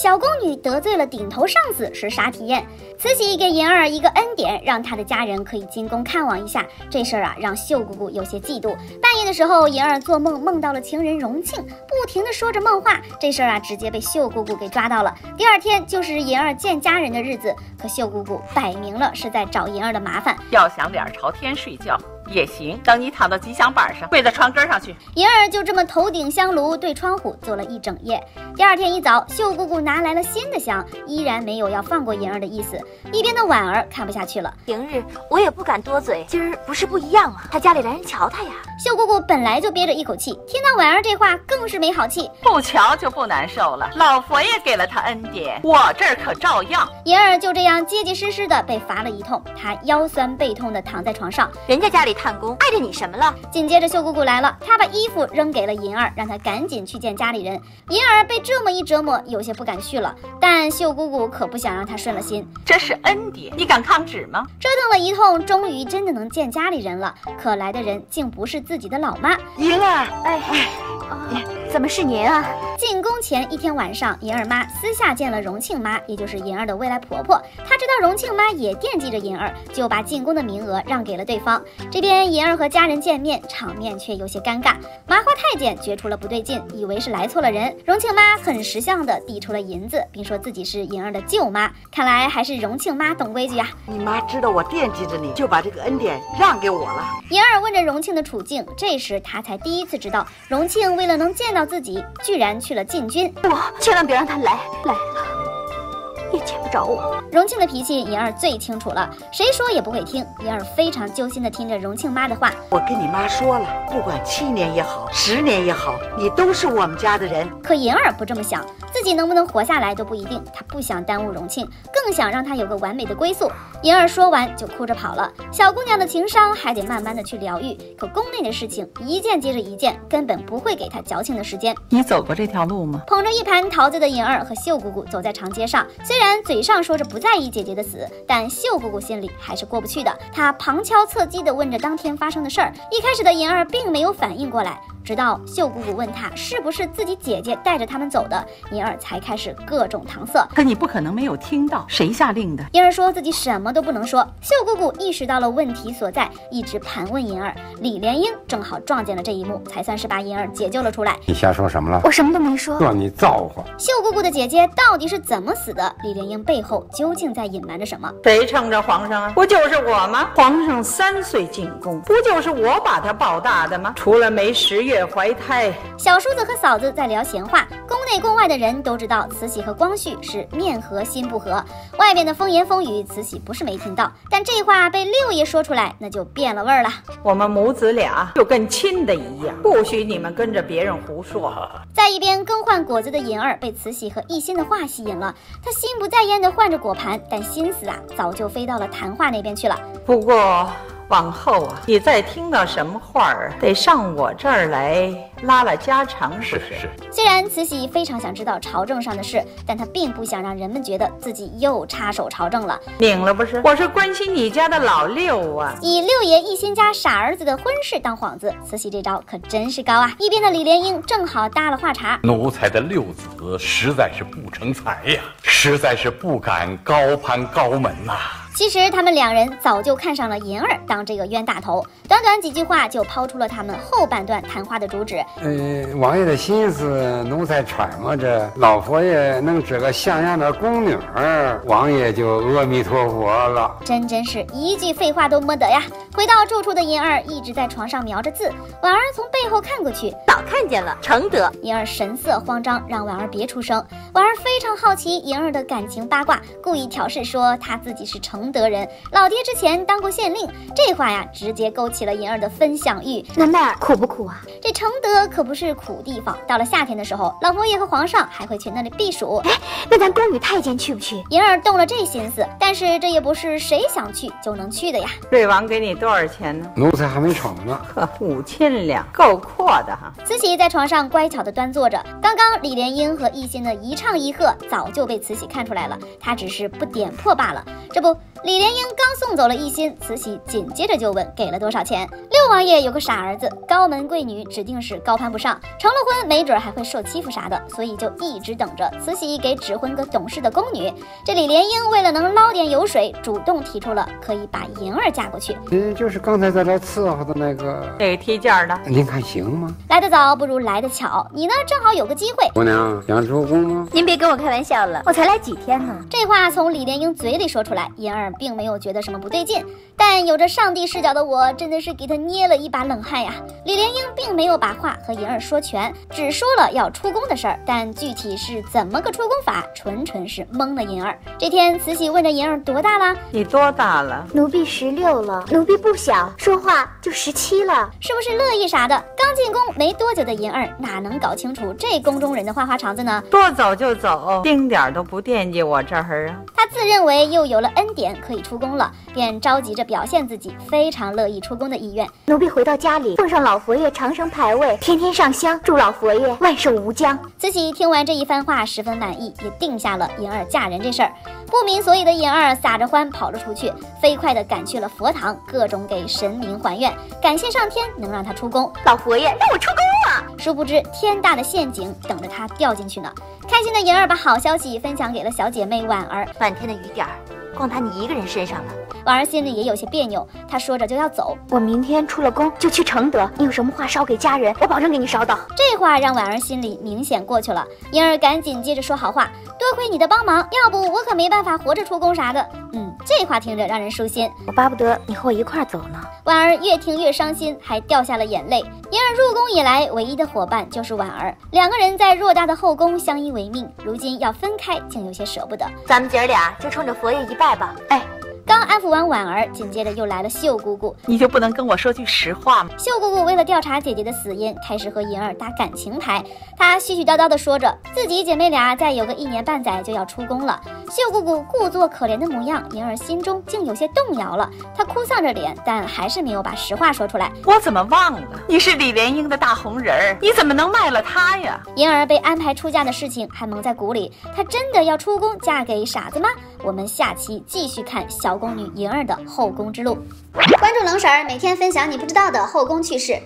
小宫女得罪了顶头上司是啥体验？慈禧给银儿一个恩典，让她的家人可以进宫看望一下。这事儿啊，让秀姑姑有些嫉妒。半夜的时候，银儿做梦梦到了情人荣庆，不停的说着梦话。这事儿啊，直接被秀姑姑给抓到了。第二天就是银儿见家人的日子，可秀姑姑摆明了是在找银儿的麻烦。要想脸朝天睡觉。也行，等你躺到吉祥板上，跪在床根上去。银儿就这么头顶香炉对窗户坐了一整夜。第二天一早，秀姑姑拿来了新的香，依然没有要放过银儿的意思。一边的婉儿看不下去了，平日我也不敢多嘴，今儿不是不一样吗？他家里来人瞧他呀。秀姑姑本来就憋着一口气，听到婉儿这话更是没好气。不瞧就不难受了，老佛爷给了他恩典，我这儿可照样。银儿就这样结结实实的被罚了一通，她腰酸背痛的躺在床上。人家家里。探工碍着你什么了？紧接着秀姑姑来了，她把衣服扔给了银儿，让她赶紧去见家里人。银儿被这么一折磨，有些不敢去了。但秀姑姑可不想让她顺了心，这是恩典，你敢抗旨吗？折腾了一通，终于真的能见家里人了。可来的人竟不是自己的老妈。赢儿，哎哎，怎么是您啊？进宫前一天晚上，银儿妈私下见了荣庆妈，也就是银儿的未来婆婆。她知道荣庆妈也惦记着银儿，就把进宫的名额让给了对方。这边银儿和家人见面，场面却有些尴尬。麻花太监觉出了不对劲，以为是来错了人。荣庆妈很识相的递出了银子，并说自己是银儿的舅妈。看来还是荣庆妈懂规矩啊！你妈知道我惦记着你，就把这个恩典让给我了。银儿问着荣庆的处境，这时他才第一次知道，荣庆为了能见到自己，居然去了禁军。不，千万别让他来，来。也见不着我。荣庆的脾气，银儿最清楚了，谁说也不会听。银儿非常揪心的听着荣庆妈的话。我跟你妈说了，不管七年也好，十年也好，你都是我们家的人。可银儿不这么想，自己能不能活下来都不一定。她不想耽误荣庆，更想让他有个完美的归宿。银儿说完就哭着跑了。小姑娘的情商还得慢慢的去疗愈。可宫内的事情一件接着一件，根本不会给她矫情的时间。你走过这条路吗？捧着一盘桃子的银儿和秀姑姑走在长街上，虽虽虽然嘴上说着不在意姐姐的死，但秀姑姑心里还是过不去的。她旁敲侧击地问着当天发生的事儿。一开始的银儿并没有反应过来。直到秀姑姑问她是不是自己姐姐带着他们走的，银儿才开始各种搪塞。可你不可能没有听到，谁下令的？银儿说自己什么都不能说。秀姑姑意识到了问题所在，一直盘问银儿。李莲英正好撞见了这一幕，才算是把银儿解救了出来。你瞎说什么了？我什么都没说。算你造化。秀姑姑的姐姐到底是怎么死的？李莲英背后究竟在隐瞒着什么？谁撑着皇上啊？不就是我吗？皇上三岁进宫，不就是我把他抱大的吗？除了没十月怀胎。小叔子和嫂子在聊闲话，宫内宫外的人都知道慈禧和光绪是面和心不和。外面的风言风语，慈禧不是没听到，但这话被六爷说出来，那就变了味儿了。我们母子俩就跟亲的一样，不许你们跟着别人胡说。在一边更换果子的银儿被慈禧和奕欣的话吸引了，她心不在焉地换着果盘，但心思啊早就飞到了谈话那边去了。不过。往后啊，你再听到什么话儿，得上我这儿来拉拉家常，是不是？虽然慈禧非常想知道朝政上的事，但她并不想让人们觉得自己又插手朝政了。拧了不是？我是关心你家的老六啊。以六爷一心家傻儿子的婚事当幌子，慈禧这招可真是高啊！一边的李莲英正好搭了话茬：奴才的六子实在是不成才呀，实在是不敢高攀高门呐。其实他们两人早就看上了银儿当这个冤大头，短短几句话就抛出了他们后半段谈话的主旨。呃，王爷的心思奴才揣摩着，老佛爷能指个像样的宫女儿，王爷就阿弥陀佛了。真真是一句废话都没得呀！回到住处的银儿一直在床上描着字，婉儿从背后看过去，早看见了，承德。银儿神色慌张，让婉儿别出声。婉儿非常好奇银儿的感情八卦，故意挑事说她自己是承。德人老爹之前当过县令，这话呀，直接勾起了银儿的分享欲。那那儿苦不苦啊？这承德可不是苦地方。到了夏天的时候，老佛爷和皇上还会去那里避暑。哎，那咱宫女太监去不去？银儿动了这心思，但是这也不是谁想去就能去的呀。瑞王给你多少钱呢？奴才还没瞅呢。呵，五千两，够阔的哈。慈禧在床上乖巧的端坐着。刚刚李莲英和奕欣的一唱一和，早就被慈禧看出来了，她只是不点破罢了。这不。李莲英刚送走了一心，慈禧紧接着就问给了多少钱。六王爷有个傻儿子，高门贵女指定是高攀不上，成了婚没准还会受欺负啥的，所以就一直等着慈禧给指婚个懂事的宫女。这李莲英为了能捞点油水，主动提出了可以把莹儿嫁过去。嗯，就是刚才在这伺候的那个，这个提件的，您看行吗？来得早不如来得巧，你呢正好有个机会。姑娘想出宫吗？您别跟我开玩笑了，我才来几天呢。这话从李莲英嘴里说出来，银儿并没有觉得什么不对劲，但有着上帝视角的我真的是给他捏了一把冷汗呀。李莲英并没有把话和银儿说全，只说了要出宫的事儿，但具体是怎么个出宫法，纯纯是蒙了银儿。这天，慈禧问着银儿多大了，你多大了？奴婢十六了，奴婢不小，说话就十七了。是不是乐意啥的？刚进宫没多久的银儿哪能搞清楚这宫中人的花花肠子呢？说走就走，丁点儿都不惦记我这儿啊！他自认为又有了恩典可以出宫了，便着急着表现自己非常乐意出宫的意愿。奴婢回到家里，奉上老佛爷长生牌位，天天上香，祝老佛爷万寿无疆。慈禧听完这一番话，十分满意，也定下了银儿嫁人这事儿。不明所以的银儿撒着欢跑了出去，飞快地赶去了佛堂，各种给神明还愿，感谢上天能让她出宫。老佛爷让我出宫了，殊不知天大的陷阱等着他掉进去呢。开心的银儿把好消息分享给了小姐妹婉儿，满天的雨点儿，光打你一个人身上了。婉儿心里也有些别扭，她说着就要走。我明天出了宫就去承德，你有什么话捎给家人，我保证给你捎到。这话让婉儿心里明显过去了。银儿赶紧接着说好话，多亏你的帮忙，要不我可没办法活着出宫啥的。嗯，这话听着让人舒心。我巴不得你和我一块儿走呢。婉儿越听越伤心，还掉下了眼泪。银儿入宫以来唯一的伙伴就是婉儿，两个人在偌大的后宫相依为命，如今要分开，竟有些舍不得。咱们姐儿俩就冲着佛爷一拜吧。哎，刚安抚完婉儿，紧接着又来了秀姑姑。你就不能跟我说句实话吗？秀姑姑为了调查姐姐的死因，开始和银儿打感情牌。她絮絮叨叨地说着，自己姐妹俩再有个一年半载就要出宫了。秀姑姑故作可怜的模样，银儿心中竟有些动摇了。她哭丧着脸，但还是没有把实话说出来。我怎么忘了？你是李莲英的大红人儿，你怎么能卖了她呀？银儿被安排出嫁的事情还蒙在鼓里，她真的要出宫嫁给傻子吗？我们下期继续看小宫女莹儿的后宫之路。关注冷婶儿，每天分享你不知道的后宫趣事。